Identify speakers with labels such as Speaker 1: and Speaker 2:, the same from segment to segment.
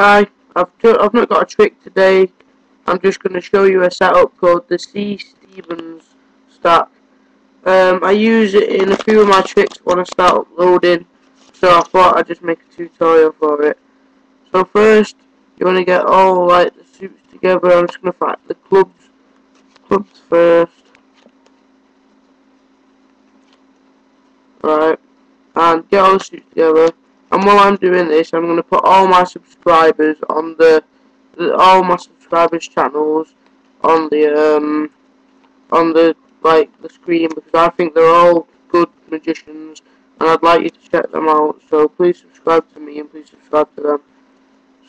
Speaker 1: Hi, I've, I've not got a trick today. I'm just going to show you a setup called the Si Stebbins stack. Um, I use it in a few of my tricks when I start uploading, so I thought I'd just make a tutorial for it. So first, you want to get all like the suits together. I'm just going to find the clubs, clubs first. Right, and get all the suits together. And while I'm doing this, I'm going to put all my subscribers on the, the all my subscribers channels on the um on the like the screen because I think they're all good magicians and I'd like you to check them out. So please subscribe to me and please subscribe to them.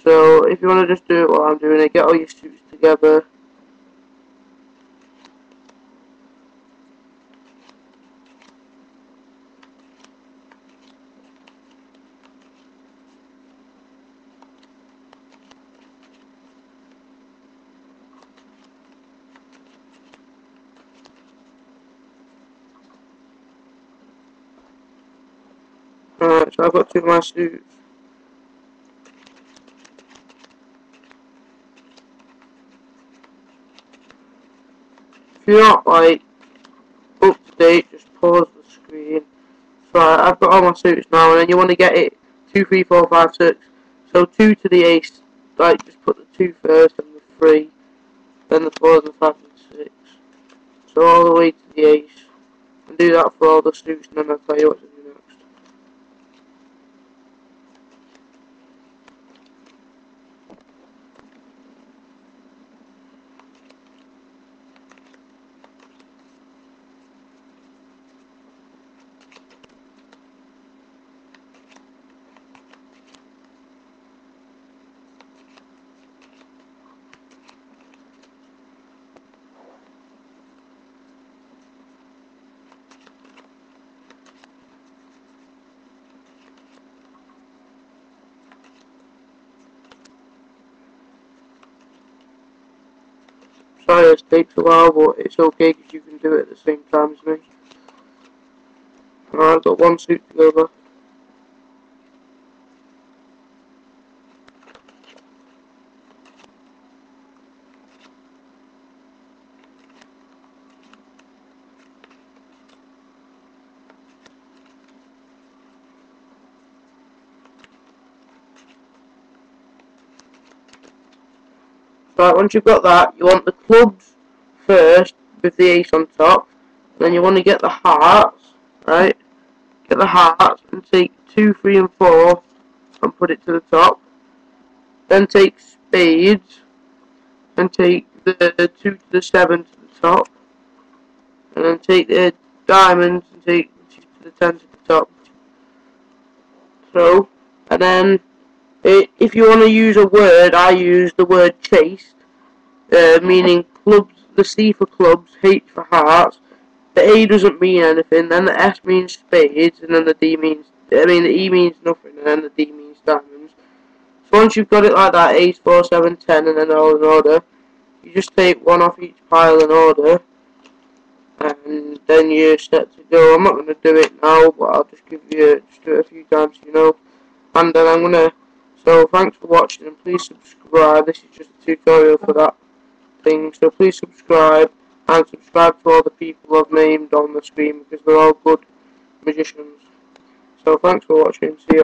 Speaker 1: So if you want to just do it while I'm doing it, get all your suits together. Alright, so I've got two of my suits. If you're not like up to date, just pause the screen. So I've got all my suits now, and then you want to get it two, three, four, five, six. So two to the ace, like just put the two first and the three, then the four, the five, and six. So all the way to the ace, and do that for all the suits, and then I'll tell you what to do. It takes a while, but it's okay because you can do it at the same time as me. Alright, I've got one suit to go back. Right, once you've got that, you want the clubs first with the ace on top. Then you want to get the hearts, right? Get the hearts and take 2, 3 and 4 and put it to the top. Then take spades and take the 2 to the 7 to the top. And then take the diamonds and take the 2 to the 10 to the top. So, and then if you want to use a word, I use the word chased, uh, meaning clubs, the C for clubs, H for hearts, the A doesn't mean anything, then the S means spades, and then the D means, I mean the E means nothing, and then the D means diamonds. So once you've got it like that, 8, 4, 7, 10, and then all in order, you just take one off each pile in order, and then you're set to go. I'm not going to do it now, but I'll just give you, just do it a few times, you know, and then I'm going to so thanks for watching and please subscribe. This is just a tutorial for that thing. So please subscribe and subscribe to all the people I've named on the screen because they're all good magicians. So thanks for watching. See you.